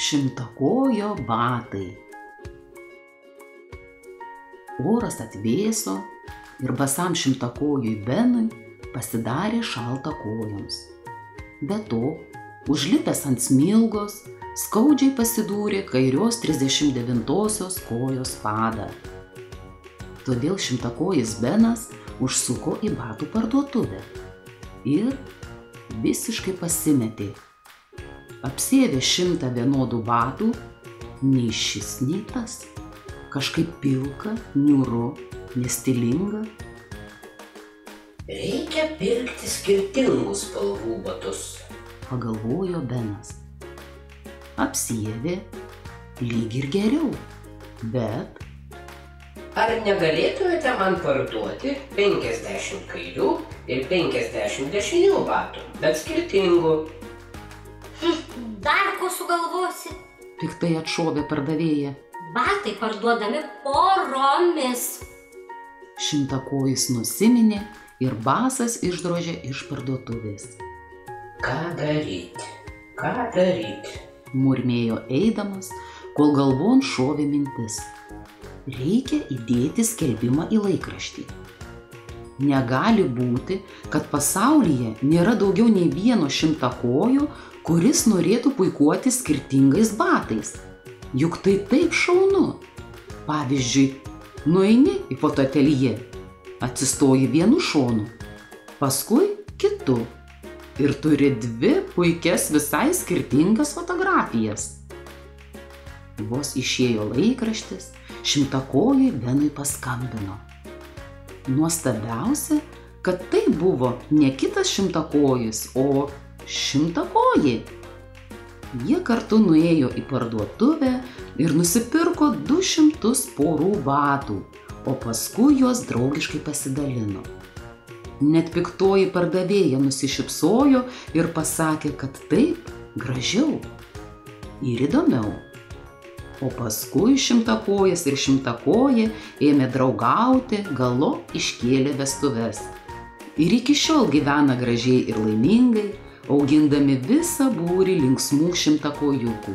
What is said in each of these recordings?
Šimtakojo batai. Oras atvėso ir basam šimtakojui Benui pasidarė šalta kojoms. Be to, užlipęs ant smilgos, skaudžiai pasidūrė kairios 39-osios kojos padą. Todėl šimtakojis Benas užsuko į batų parduotuvę ir visiškai pasimetė. Apsėvė šimtą vienodų batų, nei šis, nei tas. Kažkaip pilka, niūru, nestilinga. Reikia pirkti skirtingų spalvų batus. pagalvojo Benas. Apsievė lyg ir geriau, bet Ar negalėtumėte man parduoti 50 kairių ir 50 dešinių batų, bet skirtingų? Dar ko sugalvosi? piktai atšovė pardavėja. Batai parduodami poromis. Šimtakojis nusiminė ir basas išdrožė iš parduotuvės. Ką daryti? Ką daryti? Murmėjo eidamas, kol galvon šovė mintis. Reikia įdėti skelbimą į laikraštį. Negali būti, kad pasaulyje nėra daugiau nei vieno šimtakojo, kuris norėtų puikuoti skirtingais batais. Juk tai taip šaunu. Pavyzdžiui, nueini į fotoateljė, atsistoji vienu šonu, paskui kitu ir turi dvi puikias visai skirtingas fotografijas. Vos išėjo laikraštis, šimtakojai Benui paskambino. Nuostabiausia, kad tai buvo ne kitas šimtakojis, o šimtakojai. Jie kartu nuėjo į parduotuvę ir nusipirko 200 porų batų, o paskui juos draugiškai pasidalino. Net piktoji pardavėja nusišypsojo ir pasakė, kad taip gražiau ir įdomiau. O paskui šimtakojas ir šimtakojė ėmė draugauti, galo iškėlė vestuves. Ir iki šiol gyvena gražiai ir laimingai, augindami visą būrį linksmų šimtakojukų.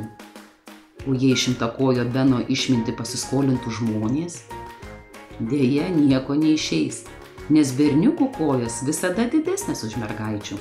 O jei šimtakojo Beno išminti pasiskolintų žmonės, dėja nieko neišeis, nes berniukų kojos visada didesnės už mergaičių.